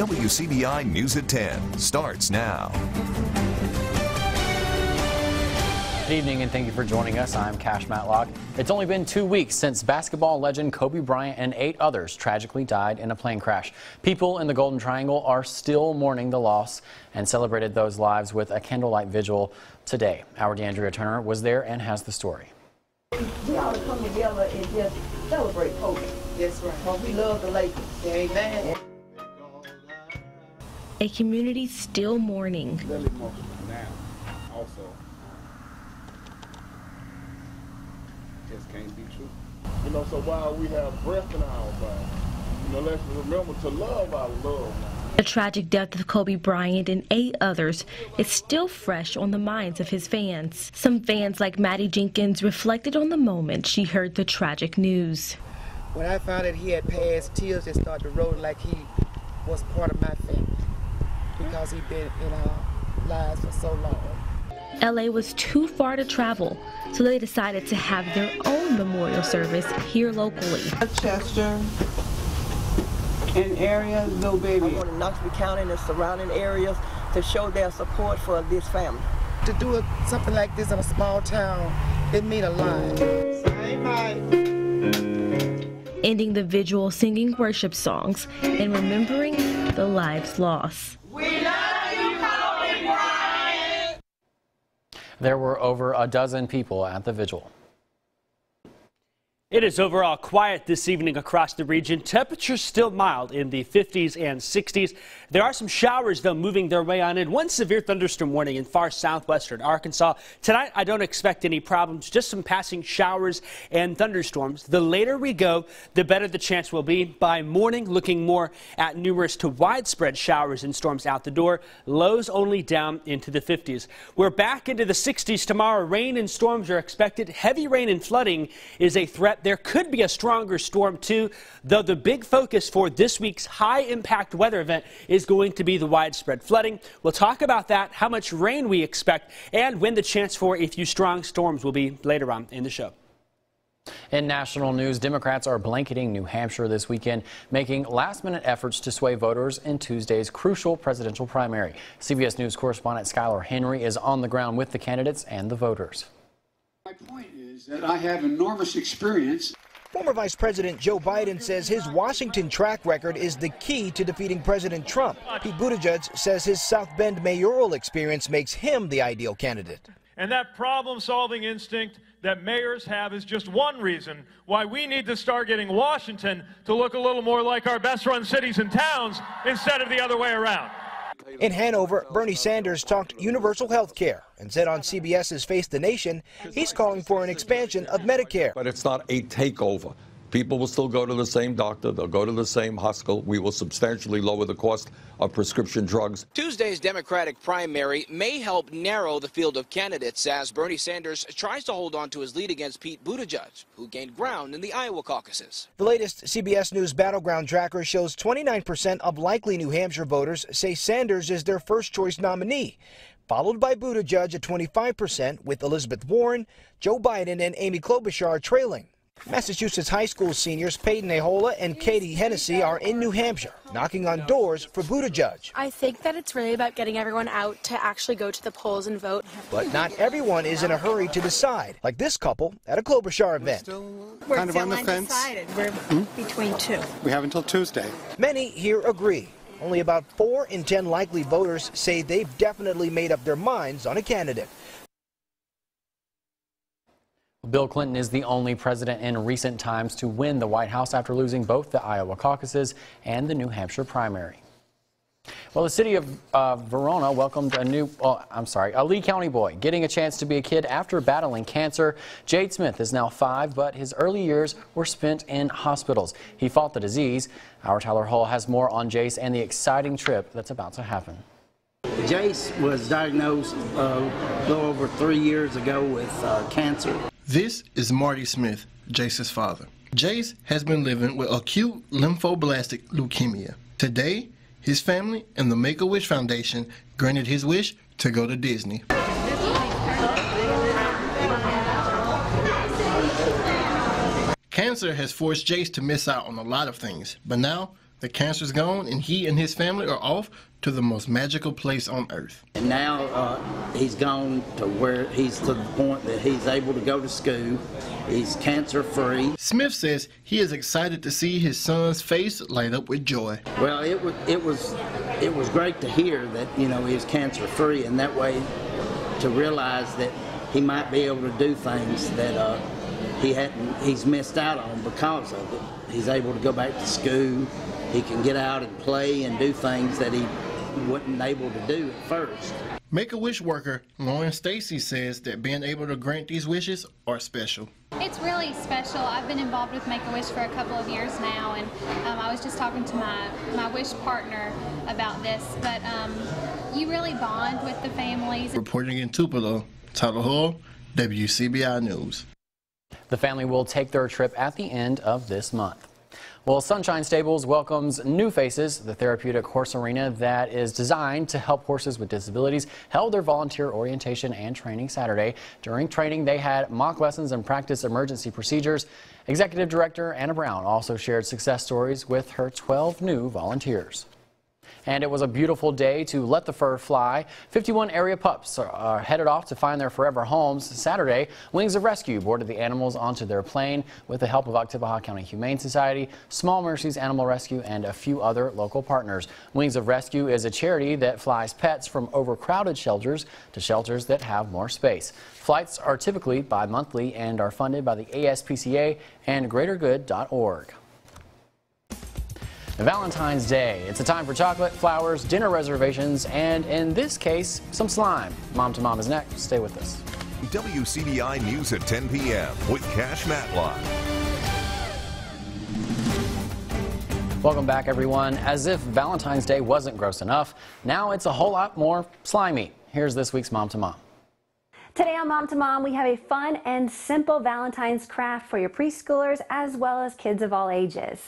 WCBI News at 10 starts now. Good evening and thank you for joining us. I'm Cash Matlock. It's only been two weeks since basketball legend Kobe Bryant and eight others tragically died in a plane crash. People in the Golden Triangle are still mourning the loss and celebrated those lives with a candlelight vigil today. Our DeAndrea Turner was there and has the story. We ought to come together and just celebrate Kobe. That's right. Because we love the Lakers. Amen. A community still mourning. Now, also. Just can't be true. You know, so while we have breath in our body, you know, let's remember to love our loved. The tragic death of Kobe Bryant and eight others is still fresh on the minds of his fans. Some fans, like Maddie Jenkins, reflected on the moment she heard the tragic news. When I found that he had passed, tears just started to roll like he was part of my family because he'd been in our lives for so long. LA was too far to travel, so they decided to have their own memorial service here locally. Chester and area, no I baby. want Noxubee County and the surrounding areas to show their support for this family. To do it, something like this in a small town, it mean a lot. Ending the vigil singing worship songs and remembering the lives lost. There were over a dozen people at the vigil. It is overall quiet this evening across the region. Temperatures still mild in the 50s and 60s. There are some showers, though, moving their way on in. One severe thunderstorm warning in far southwestern Arkansas. Tonight, I don't expect any problems, just some passing showers and thunderstorms. The later we go, the better the chance will be. By morning, looking more at numerous to widespread showers and storms out the door. Lows only down into the 50s. We're back into the 60s tomorrow. Rain and storms are expected. Heavy rain and flooding is a threat. There could be a stronger storm, too, though the big focus for this week's high impact weather event is going to be the widespread flooding. We'll talk about that, how much rain we expect, and when the chance for a few strong storms will be later on in the show. In national news, Democrats are blanketing New Hampshire this weekend, making last minute efforts to sway voters in Tuesday's crucial presidential primary. CBS News correspondent Skyler Henry is on the ground with the candidates and the voters. My point is that I have enormous experience. Former Vice President Joe Biden says his Washington track record is the key to defeating President Trump. Pete Buttigieg says his South Bend mayoral experience makes him the ideal candidate. And that problem solving instinct that mayors have is just one reason why we need to start getting Washington to look a little more like our best run cities and towns instead of the other way around. In Hanover, Bernie Sanders talked universal health care and said on CBS's Face the Nation he's calling for an expansion of Medicare. But it's not a takeover. People will still go to the same doctor, they'll go to the same hospital. We will substantially lower the cost of prescription drugs. Tuesday's Democratic primary may help narrow the field of candidates as Bernie Sanders tries to hold on to his lead against Pete Buttigieg, who gained ground in the Iowa caucuses. The latest CBS News battleground tracker shows 29% of likely New Hampshire voters say Sanders is their first choice nominee, followed by Buttigieg at 25%, with Elizabeth Warren, Joe Biden, and Amy Klobuchar trailing. Massachusetts high school seniors Peyton Ahola and Katie Hennessy are in New Hampshire, knocking on doors for Buttigieg. I think that it's really about getting everyone out to actually go to the polls and vote. But not everyone is in a hurry to decide, like this couple at a Klobuchar event. We're kind of on the fence. undecided. We're hmm? between two. We have until Tuesday. Many here agree. Only about 4 in 10 likely voters say they've definitely made up their minds on a candidate. Bill Clinton is the only president in recent times to win the White House after losing both the Iowa caucuses and the New Hampshire primary. Well, the city of uh, Verona welcomed a new, oh, I'm sorry, a Lee County boy getting a chance to be a kid after battling cancer. Jace Smith is now five, but his early years were spent in hospitals. He fought the disease. Our Tyler Hull has more on Jace and the exciting trip that's about to happen. Jace was diagnosed uh, a little over three years ago with uh, cancer. This is Marty Smith, Jace's father. Jace has been living with acute lymphoblastic leukemia. Today, his family and the Make-A-Wish Foundation granted his wish to go to Disney. Cancer has forced Jace to miss out on a lot of things, but now The cancer's gone, and he and his family are off to the most magical place on earth. And now uh, he's gone to where he's to the point that he's able to go to school. He's cancer free. Smith says he is excited to see his son's face light up with joy. Well, it was it was it was great to hear that you know he's cancer free, and that way to realize that he might be able to do things that uh, he hadn't he's missed out on because of it. He's able to go back to school. He can get out and play and do things that he wasn't able to do at first. Make-A-Wish worker Lauren Stacy says that being able to grant these wishes are special. It's really special. I've been involved with Make-A-Wish for a couple of years now, and um, I was just talking to my, my wish partner about this, but um, you really bond with the families. Reporting in Tupelo, Tyler Hall, WCBI News. The family will take their trip at the end of this month. Well, Sunshine Stables welcomes new faces. The therapeutic horse arena that is designed to help horses with disabilities held their volunteer orientation and training Saturday. During training, they had mock lessons and practice emergency procedures. Executive Director Anna Brown also shared success stories with her 12 new volunteers. And it was a beautiful day to let the fur fly. 51 area pups are headed off to find their forever homes. Saturday, Wings of Rescue boarded the animals onto their plane with the help of Oktibbeha County Humane Society, Small Mercies Animal Rescue, and a few other local partners. Wings of Rescue is a charity that flies pets from overcrowded shelters to shelters that have more space. Flights are typically bi-monthly and are funded by the ASPCA and greatergood.org. Valentine's Day. It's a time for chocolate, flowers, dinner reservations, and in this case, some slime. Mom to Mom is next. Stay with us. WCBI News at 10 p.m. with Cash Matlock. Welcome back, everyone. As if Valentine's Day wasn't gross enough, now it's a whole lot more slimy. Here's this week's Mom to Mom. Today on Mom to Mom, we have a fun and simple Valentine's craft for your preschoolers as well as kids of all ages.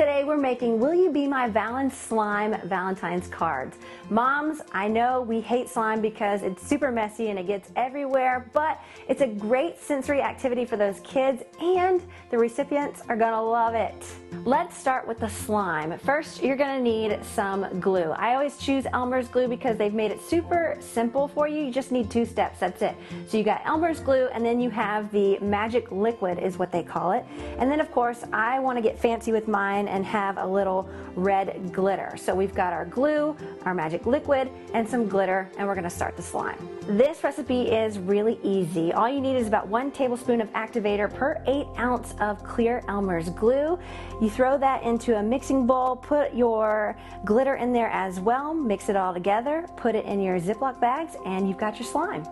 Today we're making Will You Be My Valentine Slime Valentine's cards. Moms, I know we hate slime because it's super messy and it gets everywhere, but it's a great sensory activity for those kids and the recipients are gonna love it. Let's start with the slime. First, you're gonna need some glue. I always choose Elmer's glue because they've made it super simple for you. You just need two steps, that's it. So you got Elmer's glue and then you have the magic liquid is what they call it. And then of course, I wanna get fancy with mine and have a little red glitter. So we've got our glue, our magic liquid, and some glitter, and we're gonna start the slime. This recipe is really easy. All you need is about one tablespoon of activator per eight ounce of clear Elmer's glue. You throw that into a mixing bowl, put your glitter in there as well, mix it all together, put it in your Ziploc bags, and you've got your slime.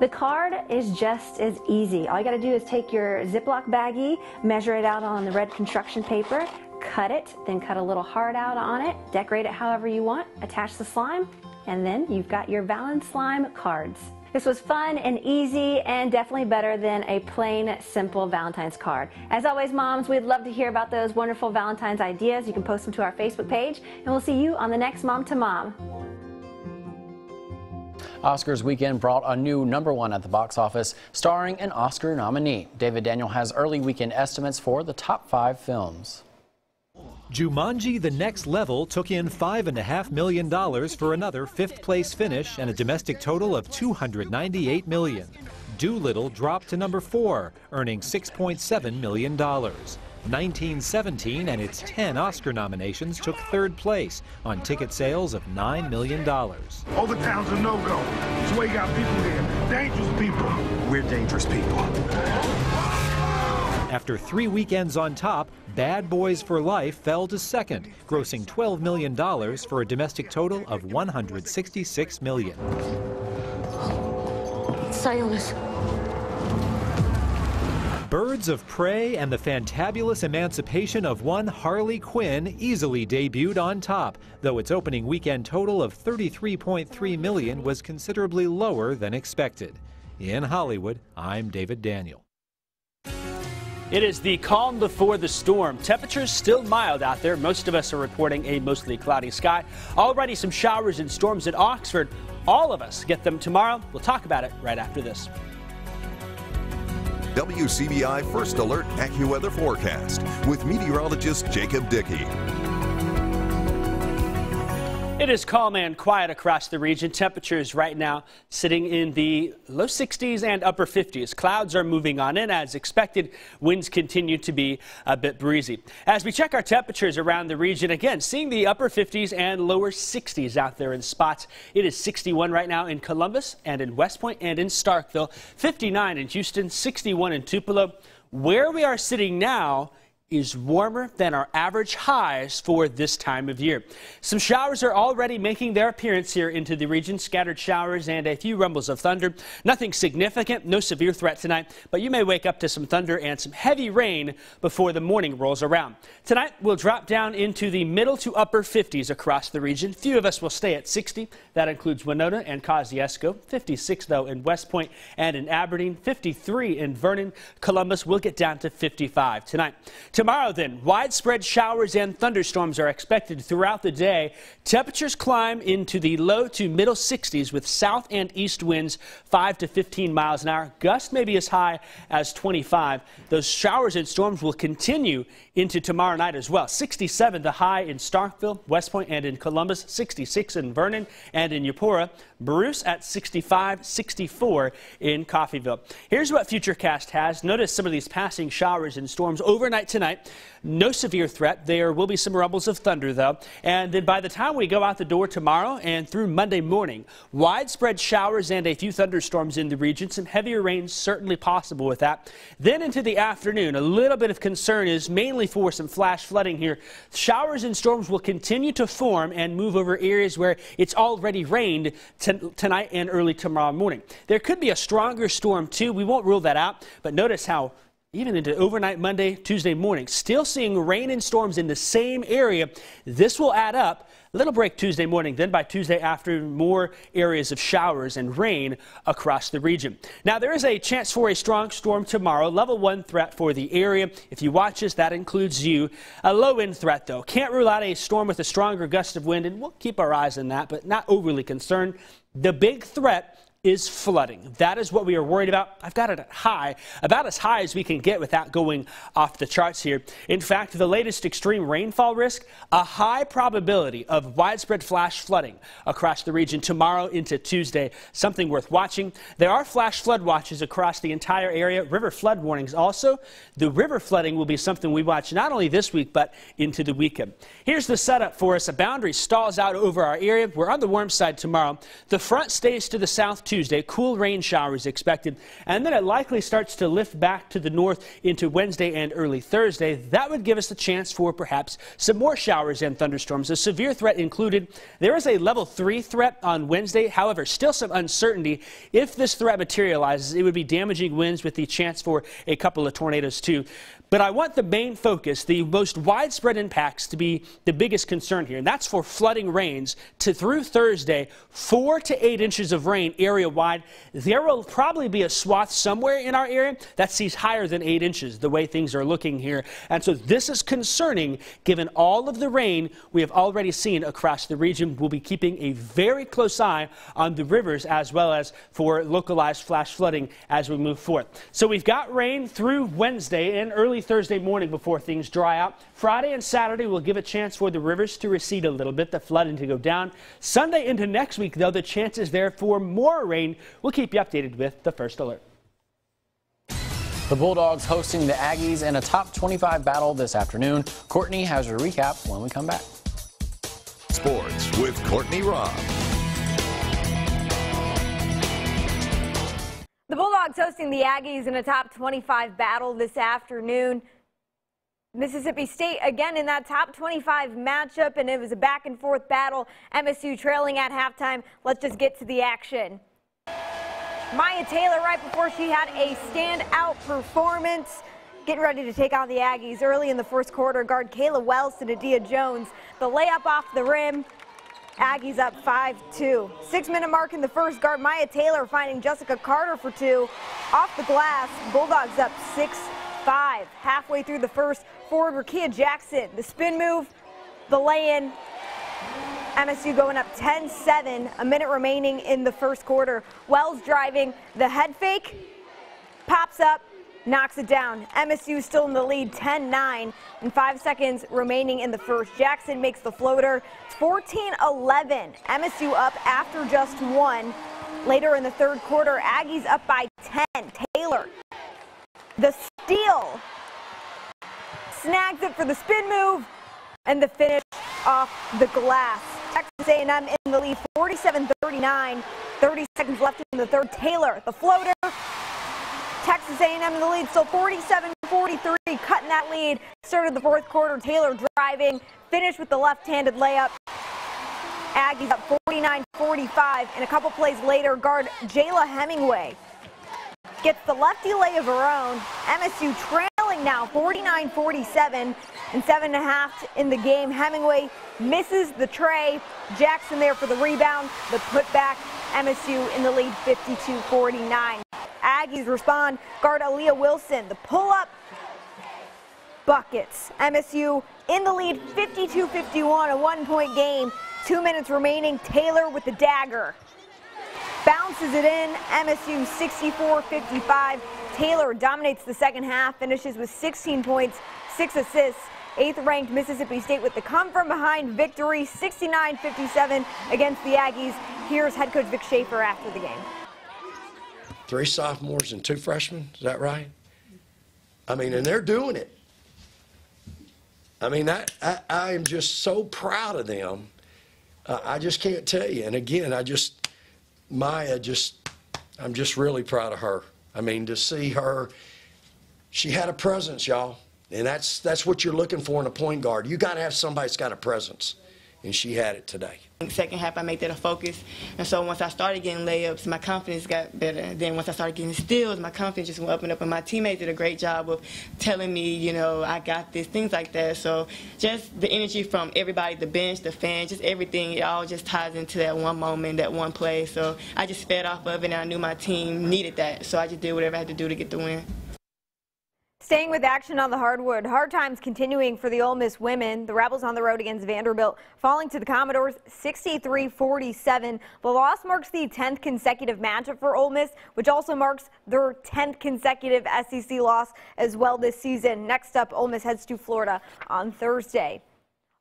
The card is just as easy. All you gotta do is take your Ziploc baggie, measure it out on the red construction paper, cut it, then cut a little heart out on it, decorate it however you want, attach the slime, and then you've got your Valentine slime cards. This was fun and easy and definitely better than a plain, simple Valentine's card. As always, moms, we'd love to hear about those wonderful Valentine's ideas. You can post them to our Facebook page, and we'll see you on the next Mom to Mom. Oscars weekend brought a new number one at the box office, starring an Oscar nominee. David Daniel has early weekend estimates for the top five films. Jumanji The Next Level took in $5.5 million for another fifth place finish and a domestic total of 298 million. Dolittle dropped to number four, earning $6.7 million. 1917 and its 10 Oscar nominations took third place on ticket sales of $9 million. Overtown's a no-go. That's why you got people here. Dangerous people. We're dangerous people. After three weekends on top, Bad Boys for Life fell to second, grossing $12 million for a domestic total of 166 million. Silas. Birds of Prey and the fantabulous emancipation of one Harley Quinn easily debuted on top, though its opening weekend total of 33.3 million was considerably lower than expected. In Hollywood, I'm David Daniel. It is the calm before the storm. Temperatures still mild out there. Most of us are reporting a mostly cloudy sky. Already some showers and storms at Oxford. All of us get them tomorrow. We'll talk about it right after this. WCBI First Alert AccuWeather forecast with meteorologist Jacob Dickey. It is calm and quiet across the region. Temperatures right now sitting in the low 60s and upper 50s. Clouds are moving on in as expected. Winds continue to be a bit breezy. As we check our temperatures around the region again, seeing the upper 50s and lower 60s out there in spots. It is 61 right now in Columbus and in West Point and in Starkville, 59 in Houston, 61 in Tupelo. Where we are sitting now is warmer than our average highs for this time of year. Some showers are already making their appearance here into the region. Scattered showers and a few rumbles of thunder. Nothing significant, no severe threat tonight, but you may wake up to some thunder and some heavy rain before the morning rolls around. Tonight we'll drop down into the middle to upper 50s across the region. Few of us will stay at 60. That includes Winona and Kosciusko. 56 though in West Point and in Aberdeen. 53 in Vernon. Columbus will get down to 55 tonight. Tomorrow, then, widespread showers and thunderstorms are expected throughout the day. Temperatures climb into the low to middle 60s with south and east winds 5 to 15 miles an hour. Gusts may be as high as 25. Those showers and storms will continue into tomorrow night as well. 67 the high in Starkville, West Point, and in Columbus. 66 in Vernon and in Eupora. Bruce at 65, 64 in Coffeyville. Here's what Futurecast has. Notice some of these passing showers and storms overnight tonight. No severe threat. There will be some rumbles of thunder, though. And then by the time we go out the door tomorrow and through Monday morning, widespread showers and a few thunderstorms in the region. Some heavier rain certainly possible with that. Then into the afternoon, a little bit of concern is mainly for some flash flooding here. Showers and storms will continue to form and move over areas where it's already rained and early tomorrow morning. There could be a stronger storm, too. We won't rule that out, but notice how even into overnight Monday, Tuesday morning. Still seeing rain and storms in the same area. This will add up. Little break Tuesday morning. Then by Tuesday afternoon, more areas of showers and rain across the region. Now, there is a chance for a strong storm tomorrow. Level one threat for the area. If you watch this, that includes you. A low wind threat, though. Can't rule out a storm with a stronger gust of wind, and we'll keep our eyes on that, but not overly concerned. The big threat is flooding. That is what we are worried about. I've got it at high, about as high as we can get without going off the charts here. In fact, the latest extreme rainfall risk, a high probability of widespread flash flooding across the region tomorrow into Tuesday, something worth watching. There are flash flood watches across the entire area, river flood warnings also. The river flooding will be something we watch not only this week, but into the weekend. Here's the setup for us. A boundary stalls out over our area. We're on the warm side tomorrow. The front stays to the south Tuesday. Cool rain showers expected, and then it likely starts to lift back to the north into Wednesday and early Thursday. That would give us a chance for perhaps some more showers and thunderstorms. A severe threat included. There is a level three threat on Wednesday. However, still some uncertainty. If this threat materializes, it would be damaging winds with the chance for a couple of tornadoes too. But I want the main focus, the most widespread impacts, to be the biggest concern here, and that's for flooding rains to through Thursday, four to eight inches of rain area wide. There will probably be a swath somewhere in our area that sees higher than eight inches, the way things are looking here. And so this is concerning given all of the rain we have already seen across the region. We'll be keeping a very close eye on the rivers as well as for localized flash flooding as we move forth. So we've got rain through Wednesday and early early Thursday morning before things dry out. Friday and Saturday will give a chance for the rivers to recede a little bit, the flooding to go down. Sunday into next week, though, the chances there for more rain. We'll keep you updated with the first alert. The Bulldogs hosting the Aggies in a top 25 battle this afternoon. Courtney has a recap when we come back. Sports with Courtney Robb. Bulldogs hosting the Aggies in a top 25 battle this afternoon. Mississippi State again in that top 25 matchup, and it was a back and forth battle. MSU trailing at halftime. Let's just get to the action. Myah Taylor, right before she had a standout performance, getting ready to take on the Aggies early in the first quarter. Guard Kayla Wells to N'dea Jones. The layup off the rim. Aggies up 5-2. Six-minute mark in the first. Guard Myah Taylor finding Jessika Carter for two. Off the glass, Bulldogs up 6-5. Halfway through the first, forward Rickea Jackson. The spin move, the lay-in. MSU going up 10-7, a minute remaining in the first quarter. Wells driving the head fake, pops up, knocks it down. MSU still in the lead 10-9 and five seconds remaining in the first. Jackson makes the floater 14-11. MSU up after just one. Later in the third quarter, Aggies up by 10. Taylor, the steal, snags it for the spin move and the finish off the glass. Texas A&M in the lead 47-39. 30 seconds left in the third. Taylor, the floater. Texas A&M in the lead, so 47-43, cutting that lead. Started the fourth quarter. Taylor driving, finished with the left-handed layup. Aggies up 49-45, and a couple plays later, guard Jayla Hemingway gets the lefty lay of her own. MSU trailing now 49-47 and seven and a half in the game. Hemingway misses the trey. Jackson there for the rebound. The putback. MSU in the lead 52-49. Aggies respond. Guard Aaliyah Wilson. The pull-up buckets. MSU in the lead 52-51, a one-point game. Two minutes remaining. Taylor with the dagger. Bounces it in. MSU 64-55. Taylor dominates the second half, finishes with 16 points, six assists. Eighth ranked Mississippi State with the come from behind victory 69-57 against the Aggies. Here's head coach Vic Schaefer after the game. Three sophomores and two freshmen, is that right? I mean, and they're doing it. I mean, I, I, I am just so proud of them. Uh, I just can't tell you. And again, I just, Myah just, I'm just really proud of her. I mean, to see her, she had a presence, y'all. And that's, that's what you're looking for in a point guard. You got to have somebody that's got a presence. And she had it today. Second half, I made that a focus. And so once I started getting layups, my confidence got better. Then once I started getting steals, my confidence just went up and up. And my teammates did a great job of telling me, you know, I got this, things like that. So just the energy from everybody, the bench, the fans, just everything, it all just ties into that one moment, that one play. So I just fed off of it, and I knew my team needed that. So I just did whatever I had to do to get the win. Staying with action on the hardwood, hard times continuing for the Ole Miss women. The Rebels on the road against Vanderbilt, falling to the Commodores 63-47. The loss marks the 10th consecutive matchup for Ole Miss, which also marks their 10th consecutive SEC loss as well this season. Next up, Ole Miss heads to Florida on Thursday.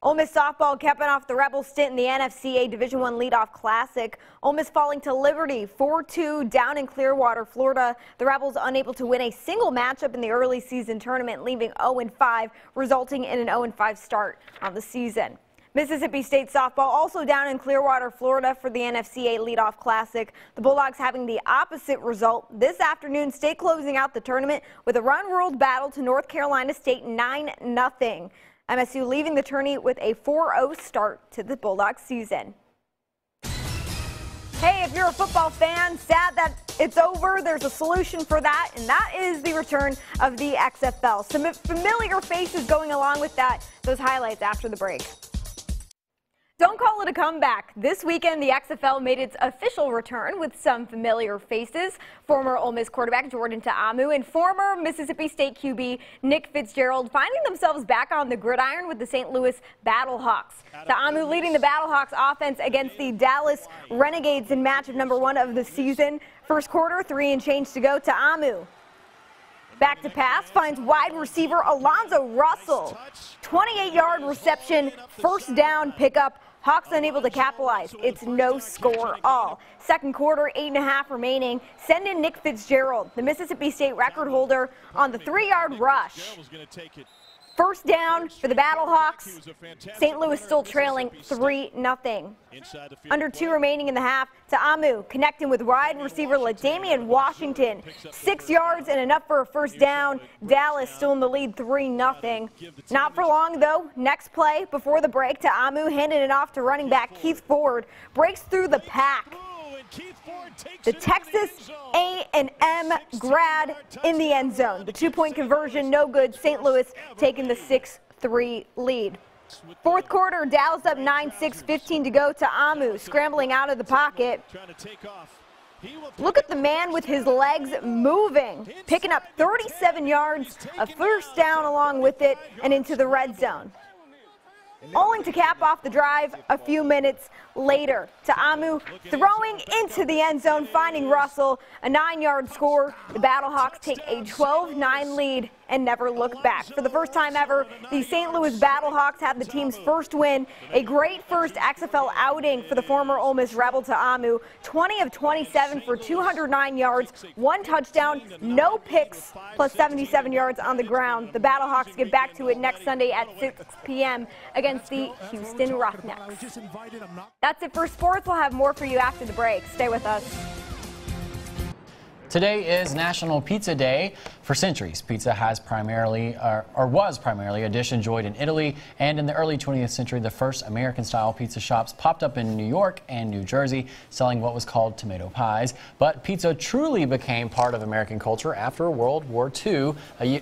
Ole Miss softball capping off the Rebels stint in the NFCA Division I Leadoff Classic. Ole Miss falling to Liberty 4-2 down in Clearwater, Florida. The Rebels unable to win a single matchup in the early season tournament, leaving 0-5, resulting in an 0-5 start on the season. Mississippi State softball also down in Clearwater, Florida for the NFCA Leadoff Classic. The Bulldogs having the opposite result this afternoon. State closing out the tournament with a run-ruled battle to North Carolina State 9-0. MSU leaving the tourney with a 4-0 start to the Bulldogs season. Hey, if you're a football fan, sad that it's over, there's a solution for that, and that is the return of the XFL. Some familiar faces going along with that. Those highlights after the break. Don't call it a comeback. This weekend, the XFL made its official return with some familiar faces. Former Ole Miss quarterback Jordan Ta'amu and former Mississippi State QB Nick Fitzgerald finding themselves back on the gridiron with the St. Louis Battlehawks. Ta'amu leading the Battlehawks offense against the Dallas Renegades in matchup number one of the season. First quarter, three and change to go. Ta'amu Back to pass finds wide receiver Alonzo Russell. 28 yard reception, first down pickup. Hawks unable to capitalize. It's no score all. Second quarter, eight and a half remaining. Send in Nick Fitzgerald, the Mississippi State record holder, on the three yard rush. First down for the Battlehawks. St. Louis still trailing 3 0. Under two remaining in the half. Ta'amu, connecting with wide receiver L'Damian Washington. Six yards and enough for a first down. Dallas still in the lead 3 0. Not for long, though. Next play before the break, Ta'amu, handing it off to running back Keith Ford. Breaks through the pack. The Texas A&M grad in the end zone. The two-point conversion, no good. St. Louis taking the 6-3 lead. Fourth quarter, Dallas up 9-6, 15 to go Ta'amu, scrambling out of the pocket. Look at the man with his legs moving, picking up 37 yards, a first down along with it, and into the red zone. only to cap off the drive a few minutes later. Ta'amu, throwing into the end zone, finding Russell, a nine-yard score. The Battlehawks take a 12-9 lead and never look back. For the first time ever, the St. Louis Battlehawks had the team's first win. A great first XFL outing for the former Ole Miss Rebel Ta'amu, 20 of 27 for 209 yards, one touchdown, no picks, plus 77 yards on the ground. The Battlehawks get back to it next Sunday at 6 p.m. against the Houston Roughnecks. That's it for sports. We'll have more for you after the break. Stay with us. Today is National Pizza Day. For centuries, pizza has primarily, or, or, was primarily, a dish enjoyed in Italy. And in the early 20th century, the first American-style pizza shops popped up in New York and New Jersey, selling what was called tomato pies. But pizza truly became part of American culture after World War II,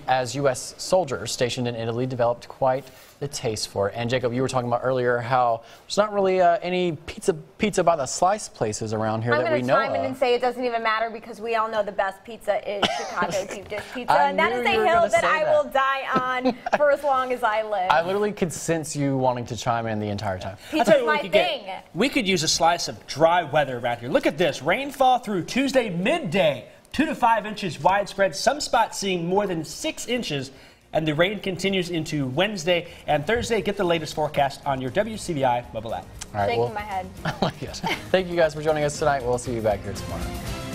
as U.S. soldiers stationed in Italy developed quite the taste for it. And Jacob, you were talking about earlier how there's not really uh, any pizza pizza by the slice places around here I'm that we know I'm going to chime in and say it doesn't even matter because we all know the best pizza is Chicago deep dish pizza. I and that knew is a hill gonna that I that. will die on for as long as I live. I literally could sense you wanting to chime in the entire time. I'll tell you what my we could thing. Get. We could use a slice of dry weather around here. Look at this. Rainfall through Tuesday midday. Two to five inches widespread. Some spots seeing more than six inches. And the rain continues into Wednesday and Thursday. Get the latest forecast on your WCBI mobile app. All right, Shaking well- my head. yes. Thank you guys for joining us tonight. We'll see you back here tomorrow.